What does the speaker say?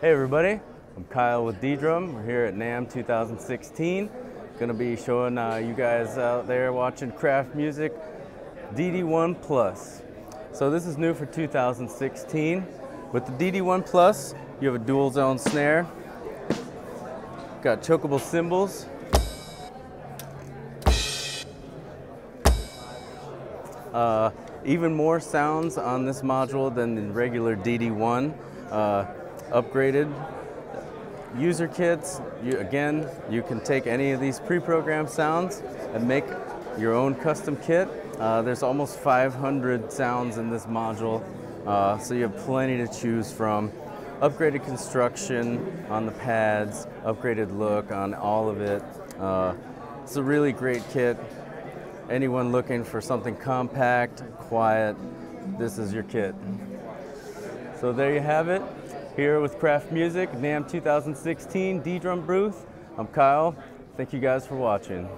Hey everybody, I'm Kyle with ddrum. We're here at NAMM 2016. Gonna be showing uh, you guys out there watching Kraft Music DD1 Plus. So this is new for 2016. With the DD1 Plus, you have a dual zone snare, got chokeable cymbals, uh, even more sounds on this module than the regular DD1. Uh, upgraded user kits. You, again, you can take any of these pre-programmed sounds and make your own custom kit. Uh, there's almost 500 sounds in this module, uh, so you have plenty to choose from. Upgraded construction on the pads, upgraded look on all of it. Uh, it's a really great kit. Anyone looking for something compact, quiet, this is your kit. So there you have it. Here with Kraft Music, NAMM 2016 ddrum booth. I'm Kyle. Thank you guys for watching.